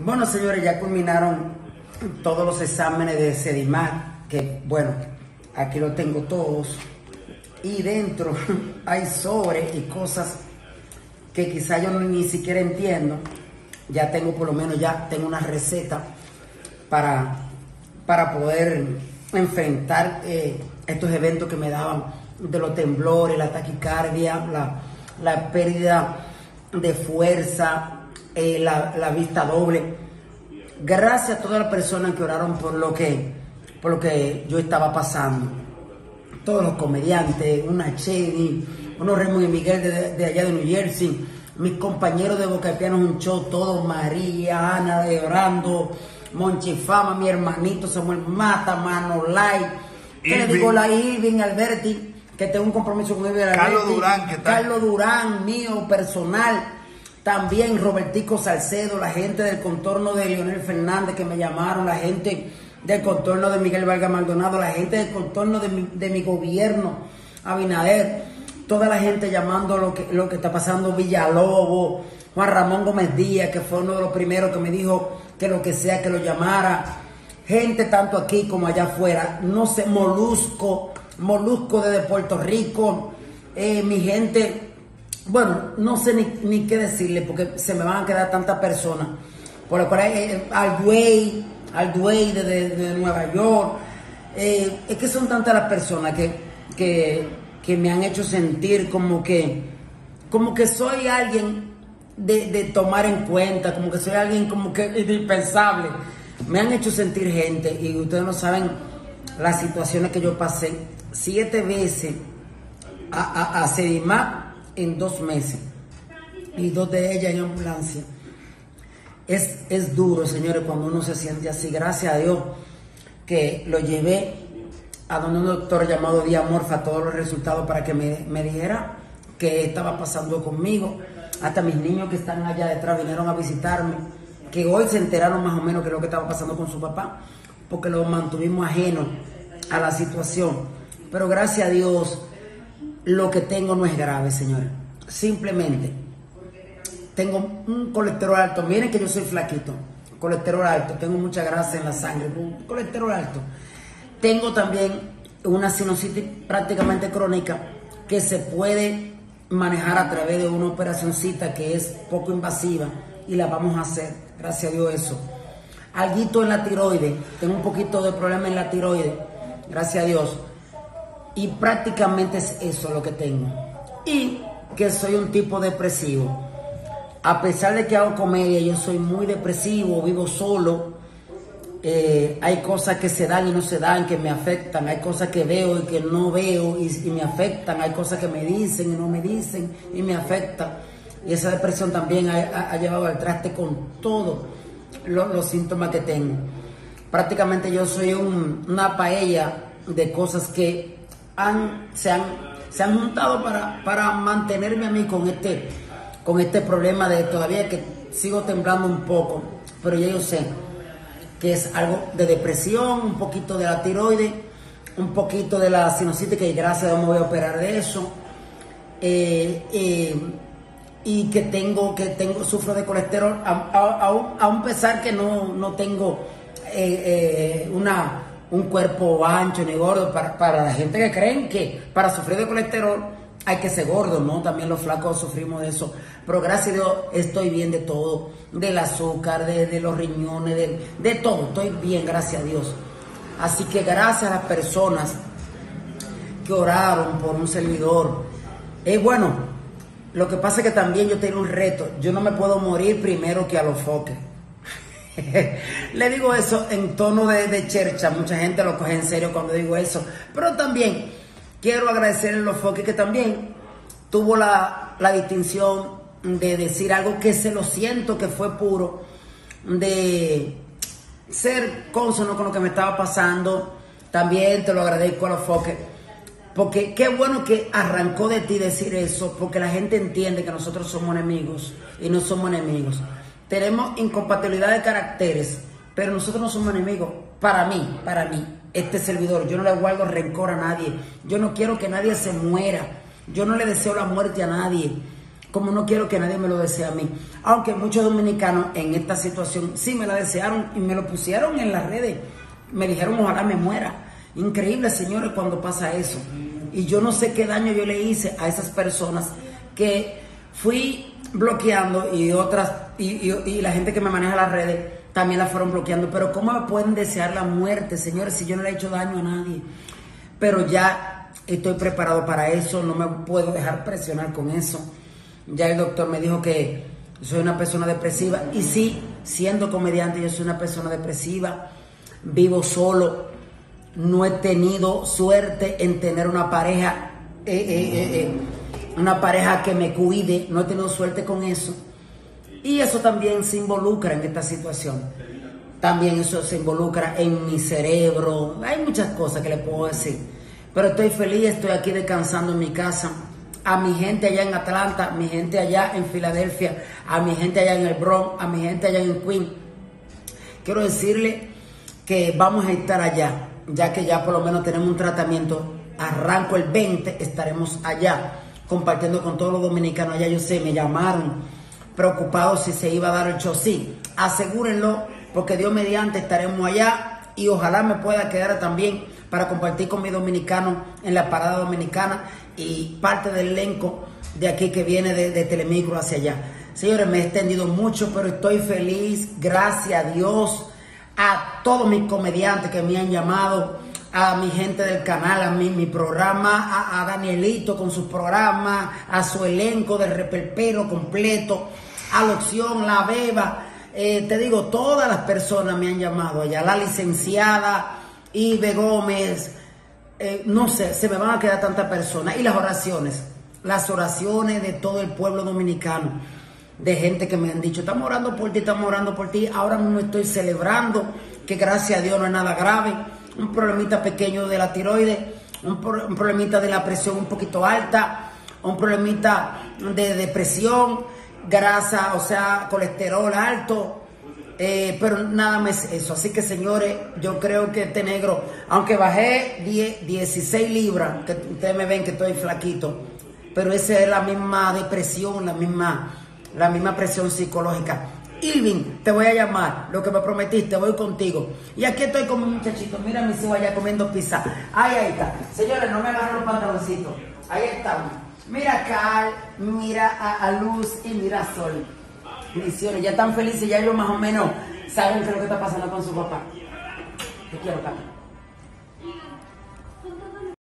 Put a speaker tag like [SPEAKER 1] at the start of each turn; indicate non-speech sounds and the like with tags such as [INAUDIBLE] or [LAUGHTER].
[SPEAKER 1] Bueno, señores, ya culminaron todos los exámenes de Sedimac, que bueno, aquí lo tengo todos. Y dentro [LAUGHS] hay sobres y cosas que quizá yo ni siquiera entiendo. Ya tengo por lo menos, ya tengo una receta para, para poder enfrentar eh, estos eventos que me daban de los temblores, la taquicardia, la, la pérdida de fuerza, eh, la, vista doble. Gracias a todas las personas que oraron por lo que, por lo que yo estaba pasando. Todos los comediantes, una Chevy, unos Remo y Miguel de, allá de New Jersey, mis compañeros de Boca de Piano, un show, todos, María, Ana de Orando, Monchi Fama, mi hermanito Samuel Mata, Manolay, que le digo la Irving Alberti, que tengo un compromiso con él.
[SPEAKER 2] Carlos Durán, ¿qué tal?
[SPEAKER 1] Carlos Durán, mío, personal también Robertico Salcedo, la gente del contorno de Leonel Fernández que me llamaron, la gente del contorno de Miguel Vargas Maldonado, la gente del contorno de mi, gobierno, Abinader, toda la gente llamando lo que, lo que está pasando, Villalobo, Juan Ramón Gómez Díaz, que fue uno de los primeros que me dijo que lo que sea que lo llamara, gente tanto aquí como allá afuera, no sé, Molusco, Molusco desde Puerto Rico, eh, mi gente bueno, no sé ni, qué decirle porque se me van a quedar tantas personas. Por lo cual, eh, al Duey, al Duey de, Nueva York, eh, es que son tantas las personas que, que, me han hecho sentir como que, como que soy alguien de, tomar en cuenta, como que soy alguien como que indispensable. Me han hecho sentir gente y ustedes no saben las situaciones que yo pasé siete veces a, a, a en dos meses y dos de ellas en ambulancia. Es, es duro, señores, cuando uno se siente así. Gracias a Dios que lo llevé a donde un doctor llamado Diamorfa todos los resultados para que me, me dijera qué estaba pasando conmigo. Hasta mis niños que están allá detrás vinieron a visitarme, que hoy se enteraron más o menos que lo que estaba pasando con su papá, porque lo mantuvimos ajeno a la situación. Pero gracias a Dios lo que tengo no es grave, señores. Simplemente tengo un colesterol alto. Miren que yo soy flaquito. Colesterol alto. Tengo mucha grasa en la sangre. Colesterol alto. Tengo también una sinusitis prácticamente crónica que se puede manejar a través de una operacióncita que es poco invasiva y la vamos a hacer. Gracias a Dios eso. Alguito en la tiroide. Tengo un poquito de problema en la tiroide. Gracias a Dios y prácticamente es eso lo que tengo. Y que soy un tipo depresivo. A pesar de que hago comedia, yo soy muy depresivo, vivo solo. Eh, hay cosas que se dan y no se dan, que me afectan. Hay cosas que veo y que no veo y, me afectan. Hay cosas que me dicen y no me dicen y me afectan. Y esa depresión también ha, llevado al traste con todos los síntomas que tengo. Prácticamente yo soy una paella de cosas que se, han, se han juntado para, para mantenerme a mí con este, con este problema de todavía que sigo temblando un poco, pero ya yo sé que es algo de depresión, un poquito de la tiroides, un poquito de la sinusitis, que gracias a Dios me voy a operar de eso. Eh, eh, y que tengo, que tengo, sufro de colesterol, a, un pesar que no, no tengo eh, una un cuerpo ancho ni gordo, para, la gente que creen que para sufrir de colesterol hay que ser gordo, ¿no? También los flacos sufrimos de eso. Pero gracias a Dios estoy bien de todo, del azúcar, de, los riñones, de, todo, estoy bien, gracias a Dios. Así que gracias a las personas que oraron por un servidor. Es bueno, lo que pasa es que también yo tengo un reto, yo no me puedo morir primero que a los foques. [LAUGHS] Le digo eso en tono de, de, chercha, mucha gente lo coge en serio cuando digo eso, pero también quiero agradecer a los foques que también tuvo la, distinción de decir algo que se lo siento que fue puro, de ser consono con lo que me estaba pasando, también te lo agradezco a los foques. Porque qué bueno que arrancó de ti decir eso, porque la gente entiende que nosotros somos enemigos y no somos enemigos. Tenemos incompatibilidad de caracteres, pero nosotros no somos enemigos. Para mí, para mí, este servidor, yo no le guardo rencor a nadie. Yo no quiero que nadie se muera. Yo no le deseo la muerte a nadie. como no quiero que nadie me lo desee a mí. Aunque muchos dominicanos en esta situación sí me la desearon y me lo pusieron en las redes. Me dijeron, ojalá me muera. Increíble, señores, cuando pasa eso. Y yo no sé qué daño yo le hice a esas personas que fui bloqueando y otras, y, la gente que me maneja las redes también la fueron bloqueando. Pero ¿cómo me pueden desear la muerte, señores, si yo no le he hecho daño a nadie? Pero ya estoy preparado para eso, no me puedo dejar presionar con eso. Ya el doctor me dijo que soy una persona depresiva y sí, siendo comediante yo soy una persona depresiva, vivo solo, no he tenido suerte en tener una pareja, eh, eh, eh, una pareja que me cuide, no he tenido suerte con eso. Y eso también se involucra en esta situación. También eso se involucra en mi cerebro. Hay muchas cosas que le puedo decir. Pero estoy feliz, estoy aquí descansando en mi casa. A mi gente allá en Atlanta, a mi gente allá en Filadelfia, a mi gente allá en el Bronx, a mi gente allá en Queen. Quiero decirle que vamos a estar allá ya que ya por lo menos tenemos un tratamiento, arranco el 20, estaremos allá compartiendo con todos los dominicanos allá. Yo sé, me llamaron preocupados si se iba a dar el show. Sí, asegúrenlo, porque Dios mediante estaremos allá y ojalá me pueda quedar también para compartir con mis dominicanos en la parada dominicana y parte del elenco de aquí que viene de, de Telemicro hacia allá. Señores, me he extendido mucho, pero estoy feliz, gracias a Dios a todos mis comediantes que me han llamado, a mi gente del canal, a mi, mi programa, a, Danielito con su programa, a su elenco del reperpero completo, a la opción, la beba. Eh, te digo, todas las personas me han llamado allá, la licenciada Ibe Gómez, eh, no sé, se me van a quedar tantas personas. Y las oraciones, las oraciones de todo el pueblo dominicano de gente que me han dicho, estamos orando por ti, estamos orando por ti. Ahora mismo estoy celebrando que gracias a Dios no es nada grave. Un problemita pequeño de la tiroides, un, problemita de la presión un poquito alta, un problemita de depresión, grasa, o sea, colesterol alto. Eh, pero nada más eso. Así que señores, yo creo que este negro, aunque bajé 10, 16 libras, que ustedes me ven que estoy flaquito, pero esa es la misma depresión, la misma la misma presión psicológica. Irving, te voy a llamar, lo que me prometiste, voy contigo. Y aquí estoy con mi muchachito, mira a mis hijos allá comiendo pizza. Ahí, ahí está. Señores, no me agarren los pantaloncitos. Ahí estamos. Mira a Carl, mira a, Luz y mira a Sol. Bendiciones, ya están felices, ya ellos más o menos saben qué lo que está pasando con su papá. Te quiero, Carl.